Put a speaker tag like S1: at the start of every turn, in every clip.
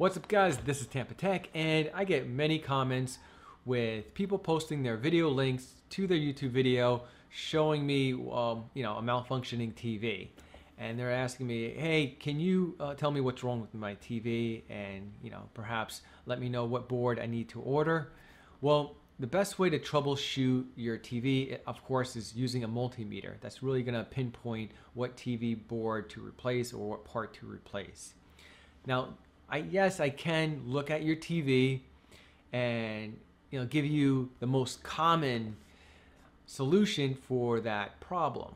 S1: What's up guys, this is Tampatec and I get many comments with people posting their video links to their YouTube video showing me um, you know, a malfunctioning TV. And they're asking me, hey, can you uh, tell me what's wrong with my TV and you know, perhaps let me know what board I need to order. Well, the best way to troubleshoot your TV, of course, is using a multimeter. That's really gonna pinpoint what TV board to replace or what part to replace. Now, I yes, I can look at your TV and you know give you the most common solution for that problem.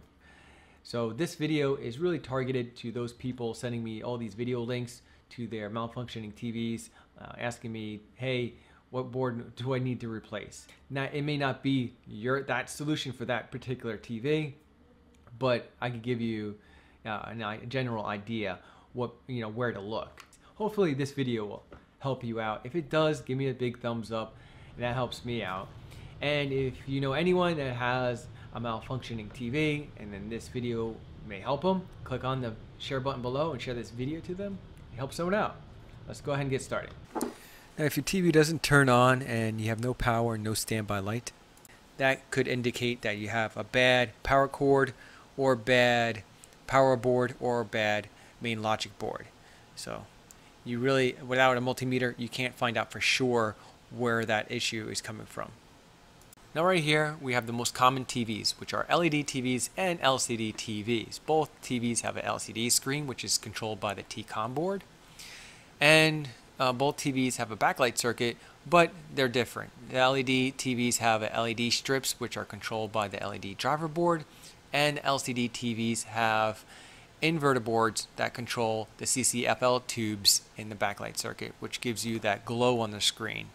S1: So this video is really targeted to those people sending me all these video links to their malfunctioning TVs, uh, asking me, hey, what board do I need to replace? Now, it may not be your that solution for that particular TV, but I could give you uh, a general idea what you know where to look. Hopefully this video will help you out. If it does, give me a big thumbs up and that helps me out. And if you know anyone that has a malfunctioning TV and then this video may help them, click on the share button below and share this video to them. Help someone out. Let's go ahead and get started. Now if your TV doesn't turn on and you have no power, and no standby light, that could indicate that you have a bad power cord or bad power board or bad main logic board. So you really, without a multimeter, you can't find out for sure where that issue is coming from. Now right here, we have the most common TVs, which are LED TVs and LCD TVs. Both TVs have an LCD screen, which is controlled by the T-Con board. And uh, both TVs have a backlight circuit, but they're different. The LED TVs have LED strips, which are controlled by the LED driver board, and LCD TVs have inverter boards that control the CCFL tubes in the backlight circuit, which gives you that glow on the screen.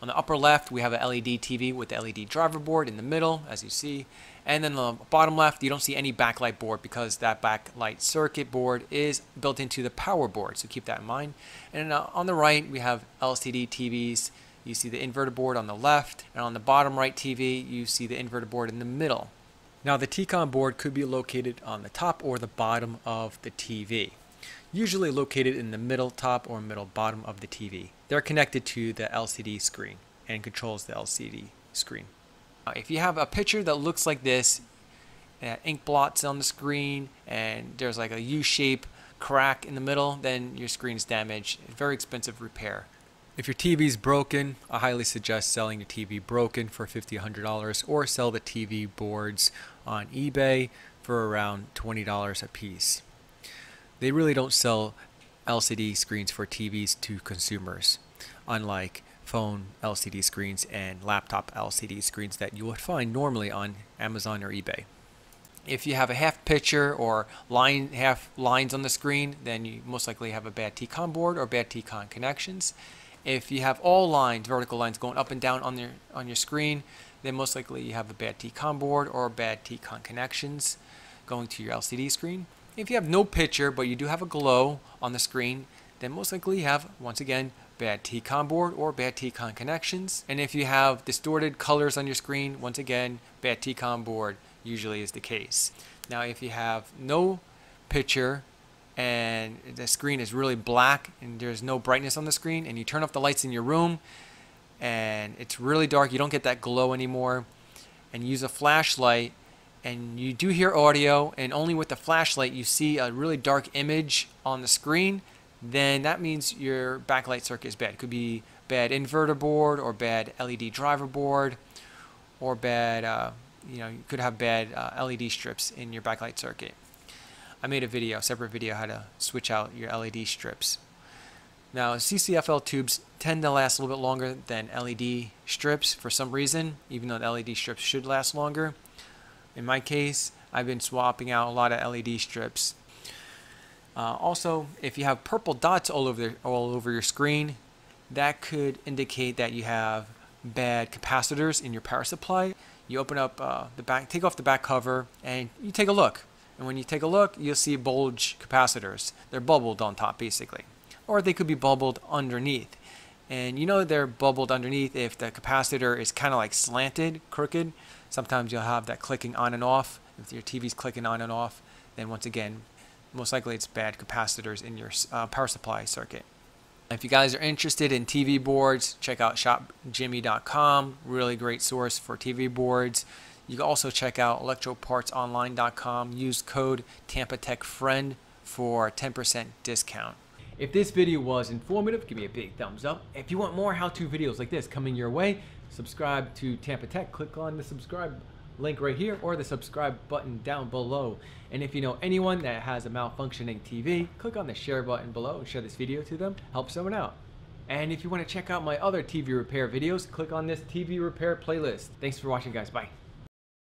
S1: On the upper left, we have a LED TV with the LED driver board in the middle, as you see. And then on the bottom left, you don't see any backlight board because that backlight circuit board is built into the power board, so keep that in mind. And uh, on the right, we have LCD TVs. You see the inverter board on the left, and on the bottom right TV, you see the inverter board in the middle. Now the T-Con board could be located on the top or the bottom of the TV, usually located in the middle top or middle bottom of the TV. They're connected to the LCD screen and controls the LCD screen. Now, if you have a picture that looks like this, uh, ink blots on the screen, and there's like a U-shape crack in the middle, then your screen is damaged. Very expensive repair. If your TV is broken, I highly suggest selling your TV broken for $50, $100 or sell the TV boards on eBay for around $20 a piece. They really don't sell LCD screens for TVs to consumers, unlike phone LCD screens and laptop LCD screens that you would find normally on Amazon or eBay. If you have a half picture or line half lines on the screen, then you most likely have a bad T-Con board or bad T-Con connections. If you have all lines, vertical lines going up and down on your on your screen, then most likely you have a bad T-Con board or bad T-Con connections going to your LCD screen. If you have no picture but you do have a glow on the screen, then most likely you have, once again, bad T-Con board or bad T-Con connections. And if you have distorted colors on your screen, once again, bad T-Con board usually is the case. Now if you have no picture and the screen is really black and there's no brightness on the screen and you turn off the lights in your room and it's really dark. You don't get that glow anymore. And use a flashlight and you do hear audio and only with the flashlight you see a really dark image on the screen. Then that means your backlight circuit is bad. It could be bad inverter board or bad LED driver board or bad uh, you know you could have bad uh, LED strips in your backlight circuit I made a video, a separate video, how to switch out your LED strips. Now, CCFL tubes tend to last a little bit longer than LED strips for some reason, even though the LED strips should last longer. In my case, I've been swapping out a lot of LED strips. Uh, also, if you have purple dots all over, the, all over your screen, that could indicate that you have bad capacitors in your power supply. You open up uh, the back, take off the back cover, and you take a look. And when you take a look, you'll see bulge capacitors. They're bubbled on top, basically. Or they could be bubbled underneath. And you know they're bubbled underneath if the capacitor is kind of like slanted, crooked. Sometimes you'll have that clicking on and off. If your TV's clicking on and off, then once again, most likely it's bad capacitors in your uh, power supply circuit. If you guys are interested in TV boards, check out shopjimmy.com. Really great source for TV boards. You can also check out electropartsonline.com. Use code tampatecfriend for 10% discount. If this video was informative, give me a big thumbs up. If you want more how-to videos like this coming your way, subscribe to Tampatec. Click on the subscribe link right here or the subscribe button down below. And if you know anyone that has a malfunctioning TV, click on the share button below and share this video to them. Help someone out. And if you want to check out my other TV repair videos, click on this TV repair playlist. Thanks for watching guys. Bye.